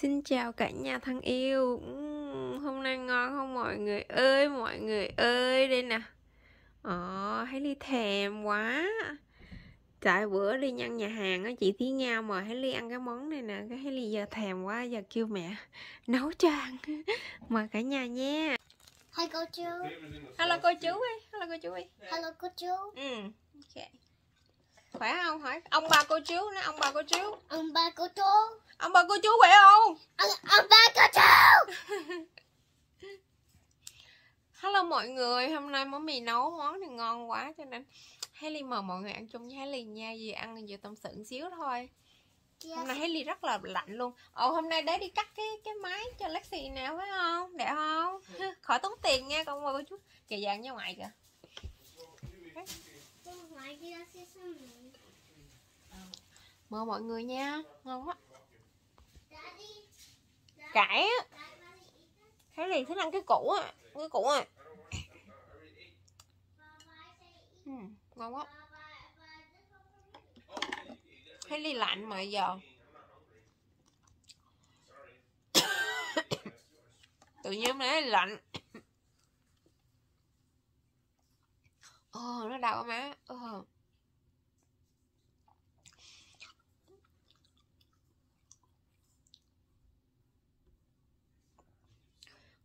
Xin chào cả nhà thân yêu. Hôm nay ngon không mọi người ơi? Mọi người ơi Đây nè. Ồ, Hailey thèm quá. Tại bữa đi nhân nhà hàng á Chị Thí Ngao mời Hailey ăn cái món này nè. Cái Hailey giờ thèm quá Giờ kêu mẹ nấu cho ăn. Mời cả nhà nha. Hi cô chú. Hello cô chú ơi. Hello cô chú ơi. Hello cô chú. Ừ ok. Khỏe không? Hỏi Ông bà cô chú nè Ông bà cô chú. Ông ba cô chú. Ông bà cô chú khỏe không Ông, ông ba cô chú. Hello mọi người, hôm nay món mì nấu món này ngon quá cho nên Hailey mời mọi người ăn chung với Hailey nha, gì ăn vừa tâm sự xíu thôi. Hôm nay Hailey rất là lạnh luôn. Ồ hôm nay để đi cắt cái cái máy cho Lexi nè phải không? Đẹp không? Khỏi tốn tiền nha con mời cô chú. Kìa vàng ra ngoài kìa. Mời mọi người nha, ngon quá. Cải á. Hailey thích ăn cái củ á, cái củ á. Ừ, ngon quá. ly lạnh mà giờ. Tự nhiên mà lạnh. Ờ, nó đau má. Ờ.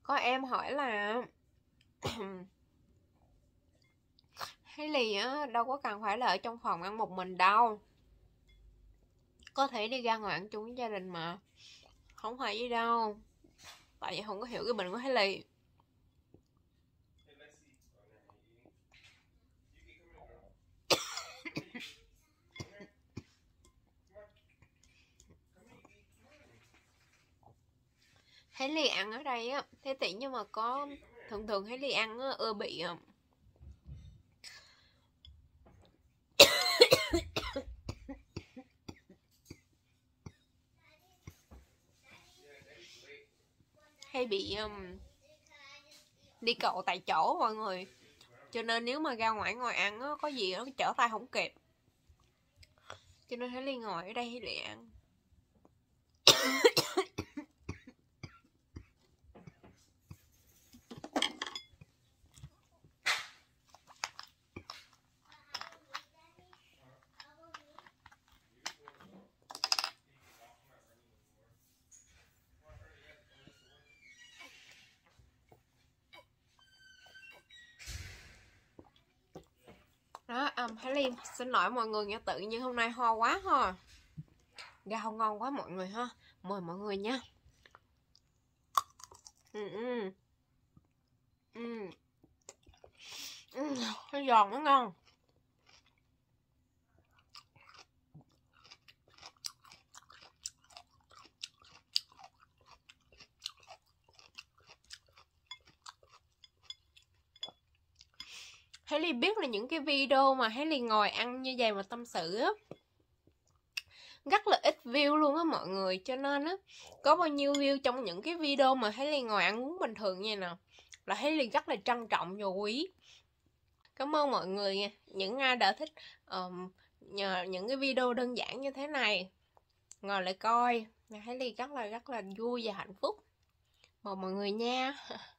Có em hỏi là Hailey á, đâu có cần phải là ở trong phòng ăn một mình đâu. Có thể đi ra ngoài ăn chung với gia đình mà. Không phải gì đâu. Tại vì không có hiểu cái bệnh của Thấy Ly ăn ở đây á thế tỷ nhưng mà có thường thường thấy ly ăn á ưa bị không? Ờ, hay bị um, đi cậu tại chỗ mọi người cho nên nếu mà ra ngoài ngồi ăn á, có gì nó trở tay không kịp cho nên thấy ly ngồi ở đây để ăn đó um, Hailey xin lỗi mọi người nha tự nhiên hôm nay ho quá ha. Rau ngon quá mọi người ha. Mời mọi người nha. Ừ ừ. Ừ. Ừ giòn nó ngon. Hailey biết là những cái video mà Hailey ngồi ăn như vậy mà tâm sự á rất là ít view luôn á mọi người. Cho nên á có bao nhiêu view trong những cái video mà Hailey ngồi ăn uống bình thường như nè là Hailey rất là trân trọng và quý. Cảm ơn mọi người nha. Những ai đã thích um, nhờ những cái video đơn giản như thế này ngồi lại coi. Hailey rất là rất là vui và hạnh phúc. Mời mọi người nha.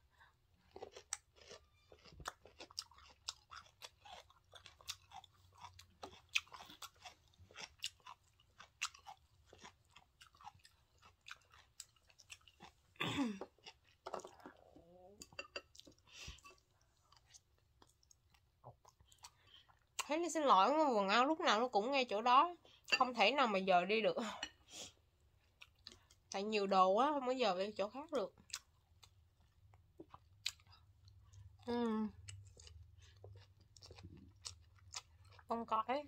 Thế đi xin lỗi quần áo lúc nào nó cũng ngay chỗ đó không thể nào mà giờ đi được tại nhiều đồ quá, không có giờ đi chỗ khác được uhm. không có ấy.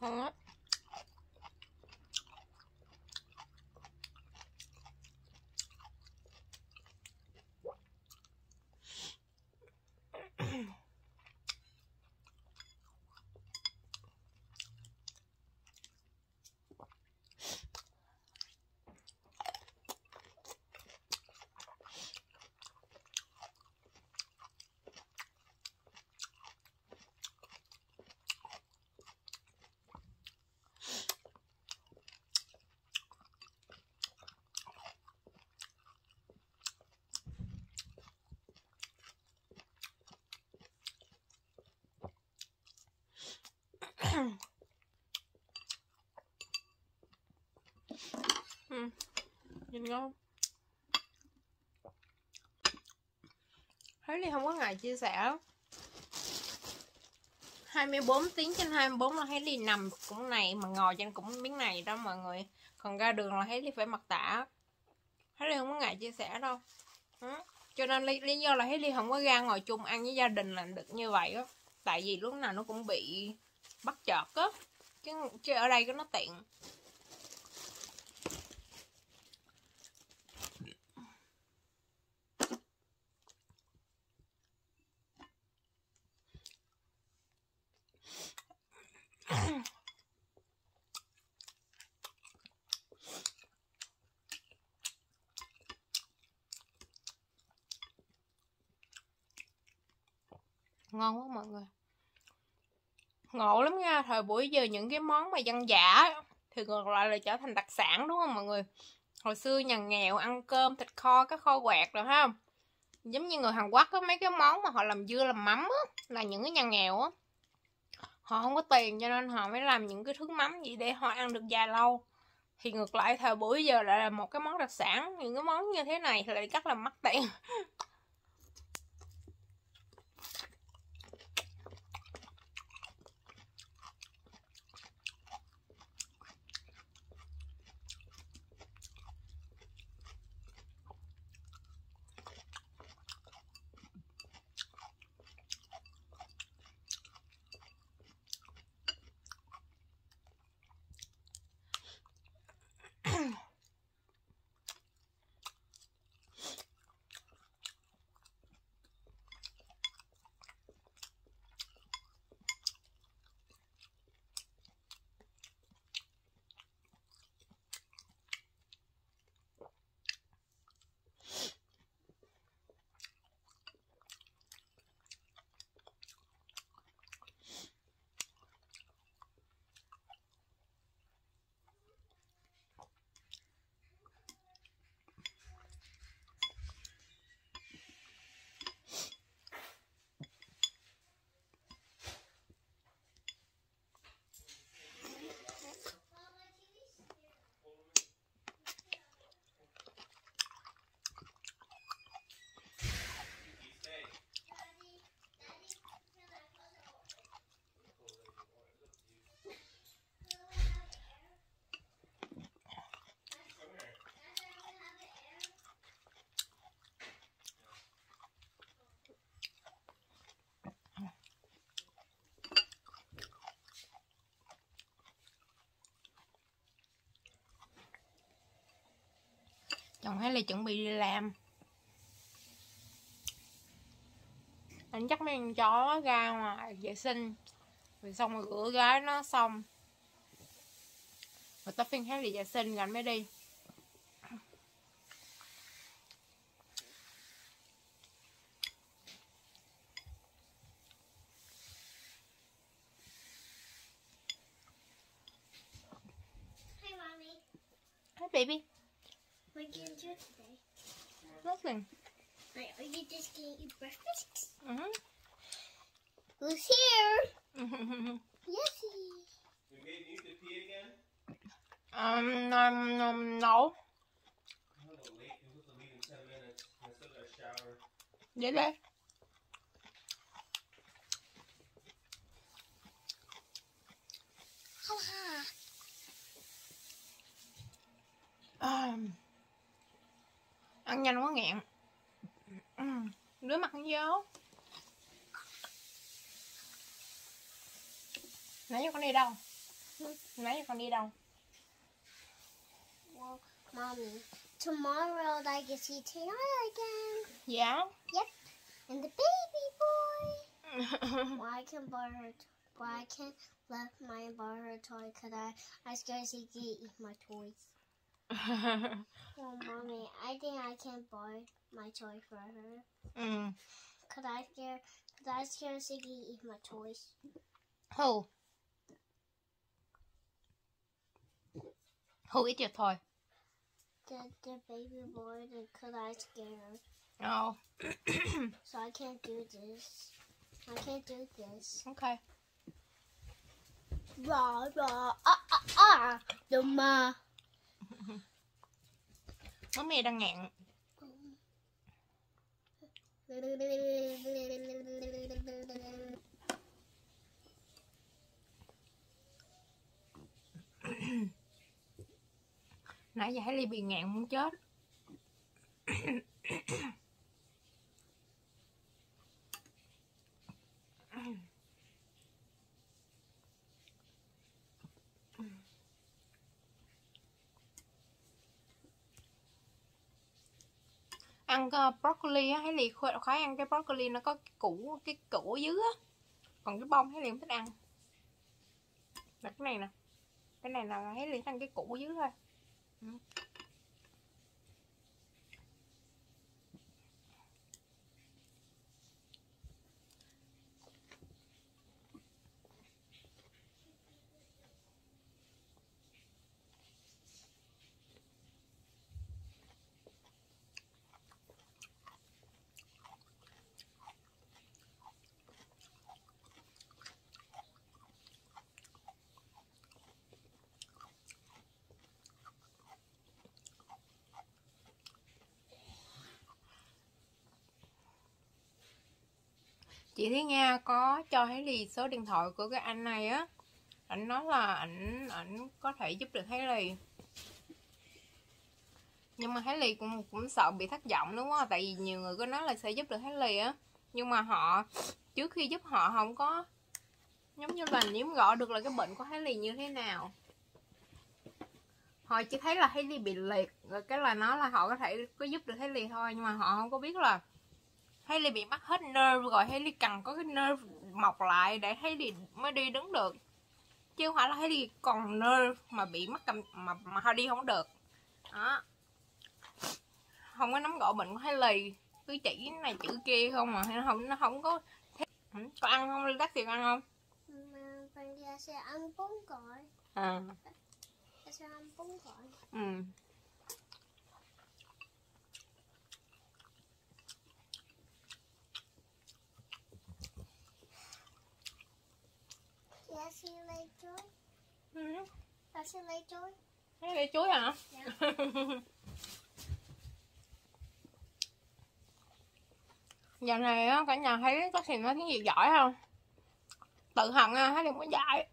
ngon á nhìn ngon. Thấy đi không có ngày chia sẻ 24 tiếng trên 24 là thấy đi nằm cũng này mà ngồi trên cũng miếng này đó mọi người. Còn ra đường là thấy đi phải mặc tả. Thấy đi không có ngại chia sẻ đâu. Đó. cho nên lý, lý do là thấy đi không có ra ngồi chung ăn với gia đình là được như vậy á. Tại vì lúc nào nó cũng bị bắt chợt á. Chứ, chứ ở đây có nó tiện. Ngon quá mọi người. Ngộ lắm nha thời buổi giờ những cái món mà dân dã thì ngược lại là trở thành đặc sản đúng không mọi người? Hồi xưa nhà nghèo ăn cơm thịt kho cái kho quẹt rồi ha giống như người Hàn Quốc có mấy cái món mà họ làm dưa làm mắm á, là những cái nhà nghèo á họ không có tiền cho nên họ mới làm những cái thứ mắm gì để họ ăn được dài lâu. Thì ngược lại thời buổi giờ lại là một cái món đặc sản những cái món như thế này thì lại rất là mắc tiền. chồng thấy là chuẩn bị đi làm? Anh chắc mấy con chó ra ngoài vệ sinh. Rồi xong rồi rửa gái nó xong. Rồi tới phiên hát đi vệ sinh rồi anh mới đi. Hi baby What are you gonna do today? nothing Like, are you just gonna eat breakfast? Mhm. Who's here? yes. Yesy. You made you to pee again? um, um, no I'm a little ăn nhanh quá nghẹn đứa mặt con dấu nãy giờ con đi đâu nãy giờ con đi đâu Well, mommy, tomorrow I get to see Taylor again. dạ And the baby boy. Well, I can borrow her, I can't let my borrow her toy because I, I could eat my toys. Well, mommy, I think I can't buy my toy for her. Ừm, Cause I scared, cause I she could eat my toys. who who eat your toy The, the baby boy, cause I scared. oh So I can't do this. I can't do this. okay Rah, rah, ah, ah, ah. The ma. Bố mẹ đang ngạn Nãy giờ Hailey bị ngạn muốn chết. ăn ờ, broccoli á Hailey khoái, khoái ăn cái broccoli nó có cái củ cái củ ở dưới á. Còn cái bông Hailey không thích ăn. Là cái này nè. Cái này là liền ăn cái củ ở dưới thôi. Ừ. chị Thúy Nga có cho Hailey số điện thoại của cái anh này á. Ảnh nói là ảnh ảnh có thể giúp được Hailey nhưng mà Hailey cũng cũng sợ bị thất vọng, đúng không? Tại vì nhiều người có nói là sẽ giúp được Hailey á. Nhưng mà họ, trước khi giúp họ không có, giống như là nếm rõ được là cái bệnh của Hailey như thế nào. Họ chỉ thấy là Hailey bị liệt rồi cái là nói là họ có thể có giúp được Hailey thôi, nhưng mà họ không có biết là Hailey bị mất hết nerve rồi Hailey cần có cái nerve mọc lại để Hailey mới đi đứng được. Chứ không phải là Hailey còn nerve mà bị mất cầm mà mà họ đi không được. Đó. Không có nắm gọn bệnh của Hailey cứ chỉ này chữ kia không mà nó không nó không có Ừ, có ăn không đắt tiền ăn không? Mà sẽ ăn bún gỏi à. Gia sẽ ăn bún gỏi ừ Gia sẽ lấy chuối ừ. Sẽ lấy chuối đây chuối hả Dạ. Giờ này á, cả nhà thấy có thèm nói tiếng Việt giỏi không? Tự hận à, thấy đừng có dạy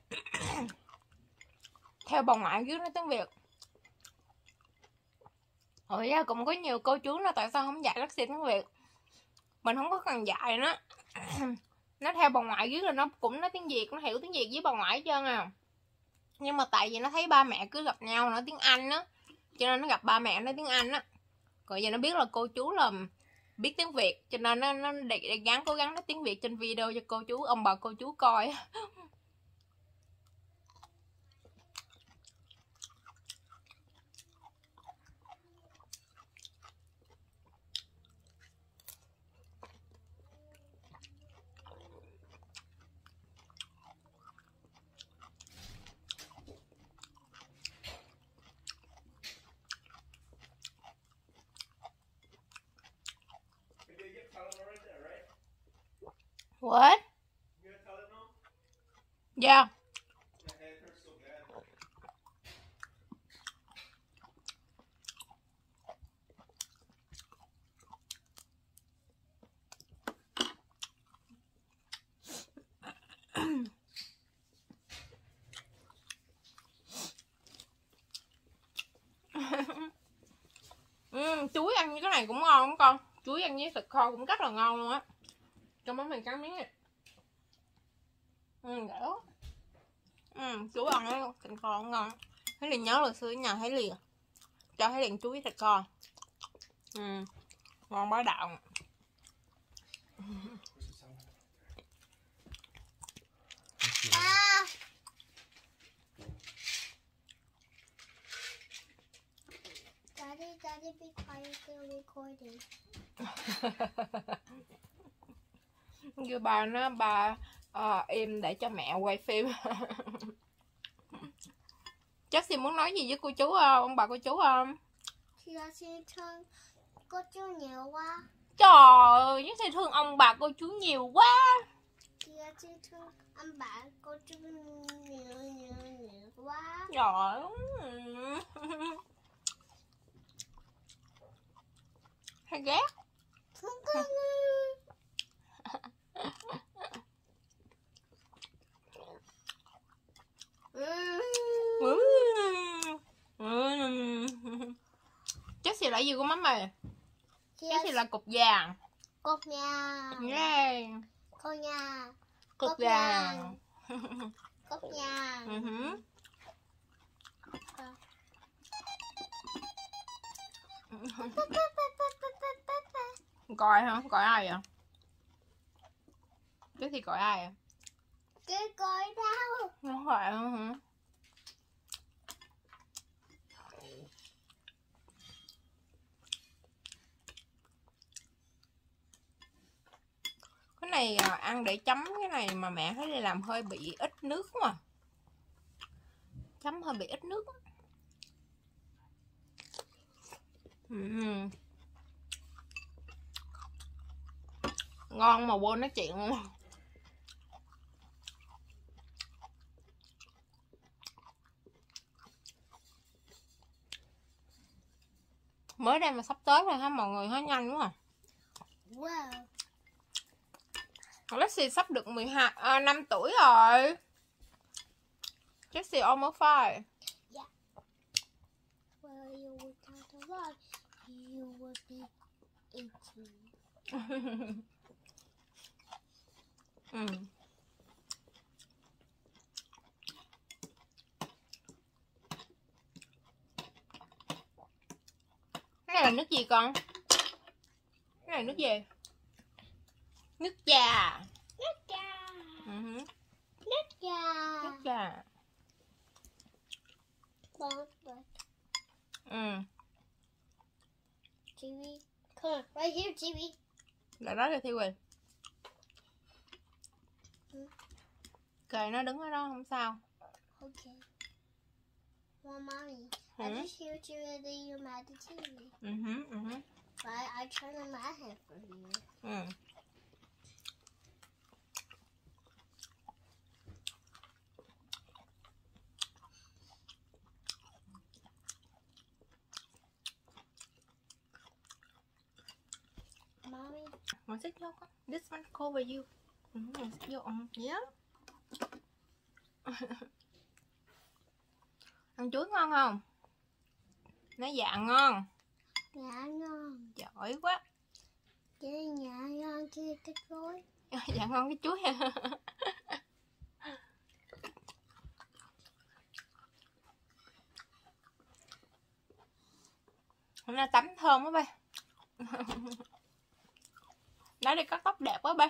Theo bà ngoại dưới nói tiếng Việt Rồi ra cũng có nhiều cô chú là tại sao không dạy bác sĩ tiếng Việt Mình không có cần dạy nó Nó theo bà ngoại dưới là nó cũng nói tiếng Việt, nó hiểu tiếng Việt với bà ngoại hết trơn à. Nhưng mà tại vì nó thấy ba mẹ cứ gặp nhau nói tiếng Anh á Cho nên nó gặp ba mẹ nói tiếng Anh á. Rồi giờ nó biết là cô chú là biết tiếng Việt cho nên nó nó để, để gắng cố gắng nói tiếng Việt trên video cho cô chú ông bà cô chú coi What? Yeah. Ừ, chuối ăn như cái này cũng ngon lắm con chuối ăn với thịt kho cũng rất là ngon luôn á cho bánh mì cắn miếng này ừ dẻo ừ chuối ăn với thịt kho ngon. Thấy liền nhớ là xưa ở nhà thấy liền. Cho thấy liền chuối với thịt kho. Ừ ngon bá đạo. À Daddy, Daddy, be quiet, they're recording. như bà nó bà ờ, im để cho mẹ quay phim chắc xin muốn nói gì với cô chú không ông bà cô chú không là xin thương cô chú nhiều quá. trời ơi nhất thì thương ông bà cô chú nhiều quá là xin thương anh bạn cô chú nhiều nhiều nhiều quá. trời ơi. hay ghét là gì của má mày? Jessie là cục vàng cột nhà Yeah cột nhà Cục Cục vàng nhà Ừ. Coi hả? Coi ai vậy? Jessie coi ai vậy? cái coi đau Không phải hả? Cái này à, ăn để chấm cái này mà mẹ thấy đi làm hơi bị ít nước mà à. Chấm hơi bị ít nước. uhm. Ngon mà quên nói chuyện luôn. Mới đây mà sắp tới rồi ha mọi người, hết nhanh quá à. wow Alexi sắp được 12 à, 5 tuổi rồi. Jessie almost five. well you will count a lot you will be 18 ừ. Cái này là nước gì con? Cái này nước gì? Nước trà. nước trà Ừ hứ, nước trà Nước trà. Ừ. TV come on right here TV Lại đó cho Thi Quỳnh. Ừ. Kệ nó đứng ở đó không sao. okay well mommy I Hmm? just hear you that you're mad at TV Ừ ừ hứ, but I, I turn on my head for you ừ. Ngồi xích vô con. This one cover you. Ừ, ngồi xích vô. Yeah. Ăn chuối ngon không? Nó dạ ngon. nhà ngon Giỏi quá. cái nhà ngon kia cái rối Dạ ngon cái chuối ha. Hôm nay tắm thơm quá ba. Nói đi cắt tóc đẹp quá ba.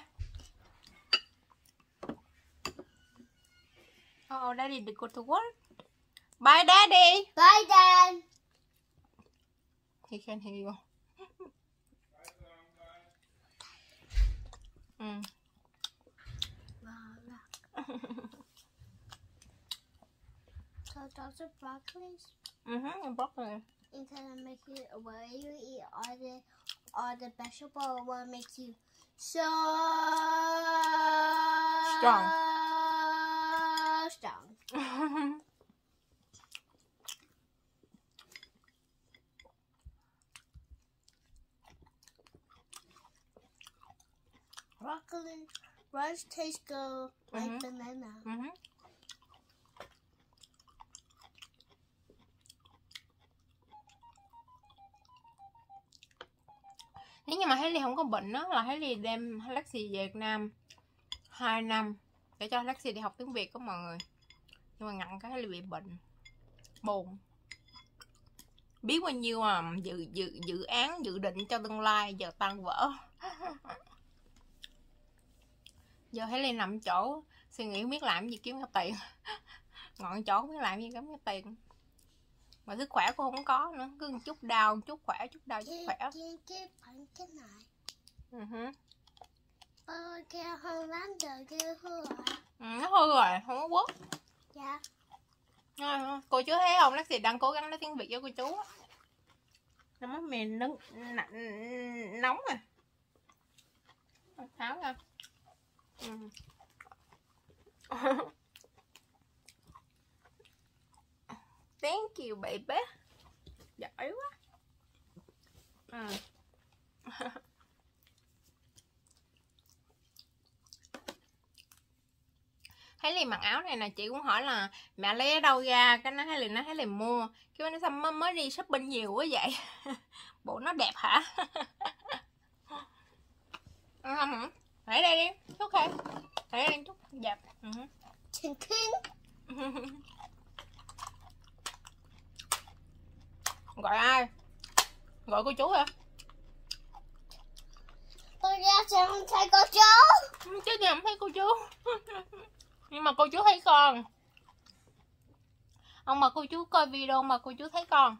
Oh, daddy to go to work. Bye, daddy. bye dad He can hear you. ừ. so those are broccolis Mhm, broccoli. instead of making it where you eat all the all the vegetable what makes you so Strong. strong broccoli rice tastes good like Mhm. banana Mhm. Nếu nhưng mà Haley không có bệnh đó là Haley đem Lexi về Việt Nam 2 năm để cho Lexi đi học tiếng Việt đó mọi người. Nhưng mà ngặn cái Haley bị bệnh. Buồn. Biết bao nhiêu mà dự dự dự án, dự định cho tương lai giờ tan vỡ. giờ Haley nằm chỗ, suy nghĩ không biết làm gì kiếm ra tiền. Ngọn chỗ không biết làm gì kiếm ra tiền. Mà sức khỏe cũng không có nữa, cứ một chút đau, chút khỏe, chút đau, chút khỏe. Ừ hứ. Ờ, không hư rồi. Ừ, nó hư rồi không có quất. Dạ. Ờ, cô chú thấy không? Lexi đang cố gắng nói tiếng việt với cô chú. Nó mắt mình nóng nặng- nóng rồi tháo ra. Ừ. Thank you baby Giỏi quá. À. Thấy liền mặc áo này nè chị cũng hỏi là mẹ lấy ở đâu ra? Cái nó thấy liền nó thấy liền mua. Cái nó xong mới, mới đi shopping nhiều quá vậy? Bộ nó đẹp hả? Không hả? Để đây đi chút okay. để đây chút dẹp uh -huh. Gọi ai? Gọi cô chú hả? Tôi ra xem thấy cô chú. chứ gì không thấy cô chú. Nhưng mà cô chú thấy con. Ông mà cô chú coi video mà cô chú thấy con.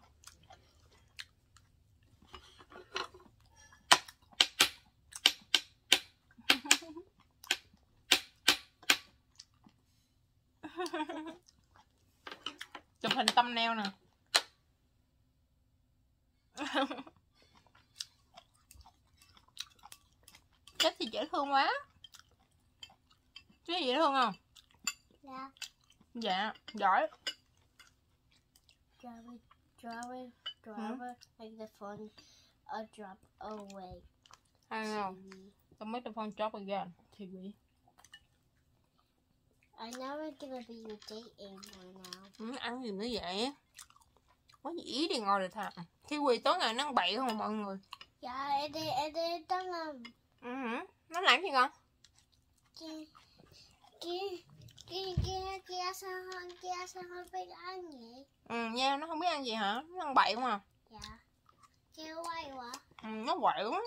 Chụp hình tâm neo nè chết thì dễ thương quá. Chứ dễ thương không? Yeah. dạ giỏi. Drop it, drop it, like the phone a drop away. hay không? Tao make the phone drop again. Thì bị I'm never gonna be your date anymore now. ừ, ăn gì nữa vậy có gì ý đi ngồi được thà kiwi tối ngày nó bậy không mọi người Yeah, it is, it is done um, ừ, nó làm gì con kia, kia, kia, kia, kia sao kia sao hơn biết ăn vậy? ừ nha nó không biết ăn gì hả nó ăn bậy không à Yeah. Kia quay quá. ừ, nó quậy lắm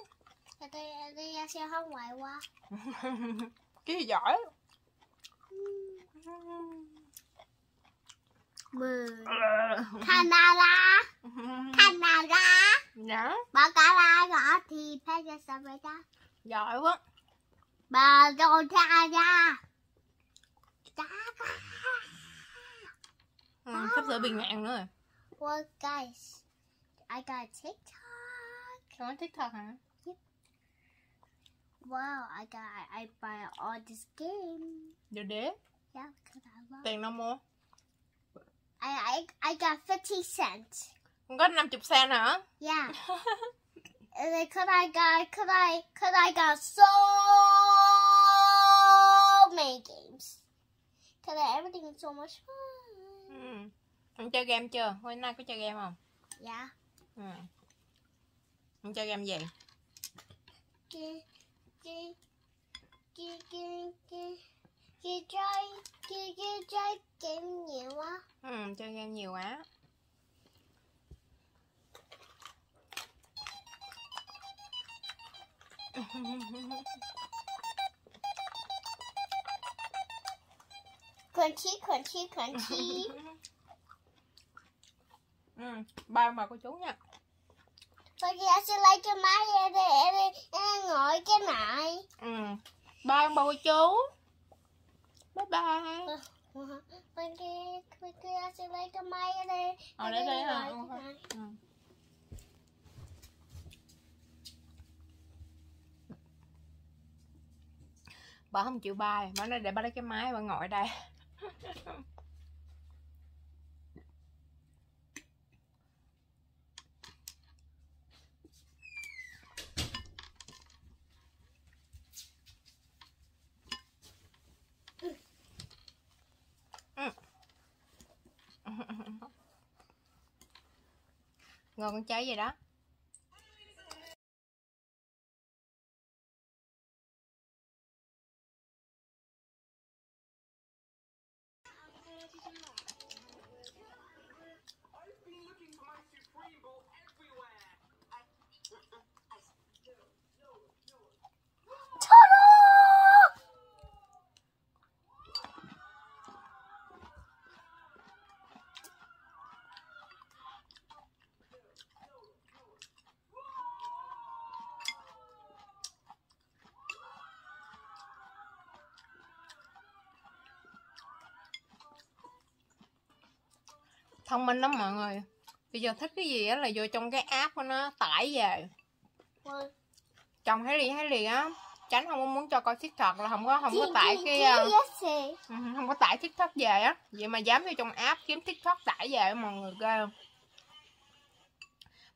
Ở đây, ở đây sao không quay quá? gì giỏi Mười. Canada, Canada. dạ Bà Canada thì phải ra sao vậy ta? giỏi quá Bà đồ cha ra. Cha ra. ừ, sắp sửa bị ngạn nữa rồi Well, guys, I got TikTok. có tiktok hả Wow, I got I buy all this game. giờ đế Yeah, cause I love. tiền đâu mua I I I got fifty cents. không có 50 cent hả Yeah. and then could I got could I could I got so many games. Cause everything is so much fun. ừ. Em chơi game chưa? Hôm nay có chơi game không? Yeah. Ừ. Em chơi game gì? Ki ki ki ki ki ki chơi ki ki chơi game nhiều quá. Ừ, chơi game nhiều quá. Crunchy crunchy crunchy. ừ, ba mà cô chú nha. Vì anh sẽ lấy cái máy ra để để để ngồi cái này. Ừ. Ba ông bà cô chú. Bye bye. Vì bởi vì anh sẽ lấy cái máy để Ờ, để để đây hả? ngồi Ừ. Bà không chịu bay, bà nói để bà lấy cái máy bà ngồi đây. Cháy vậy đó. Thông minh lắm mọi người. Bây giờ thích cái gì á là vô trong cái app của nó tải về. Chồng thấy liền thấy liền á. Tránh không muốn cho coi TikTok là không có không có tải cái ờ. Ừ, không có tải tiktok về á vậy mà dám vô trong app kiếm tiktok tải về mọi người ghê không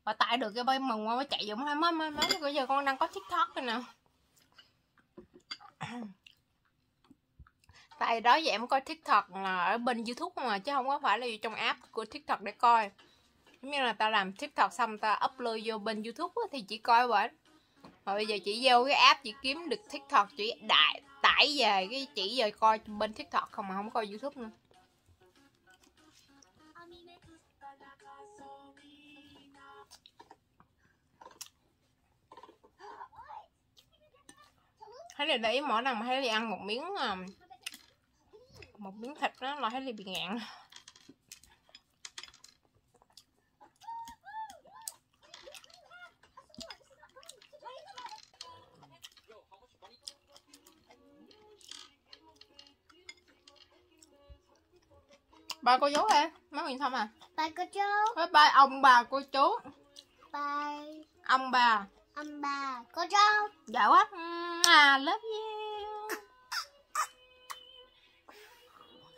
bà tải được cái bay mừng quá mới chạy vô mới mới mới mới bây giờ con đang có tiktok rồi nè tại đó giờ em coi tiktok là ở bên youtube mà, chứ không có phải là trong app của tiktok để coi. Giống như là tao làm tiktok xong tao upload vô bên youtube thì chỉ coi vậy mà bây giờ chỉ vô cái app chỉ kiếm được tiktok, chỉ đại, tải về cái chỉ về coi bên tiktok không mà không coi youtube nữa. Thấy là để ý mỗi lần mà thấy đi ăn một miếng um, một miếng thịt đó là thấy là bị ngạn. Ba cô chú em má Huyền Thông à? Bye, cô chú. bye bye ông bà cô chú. Bye, ông bà. Ông bà, cô chú. dạ quá. À love you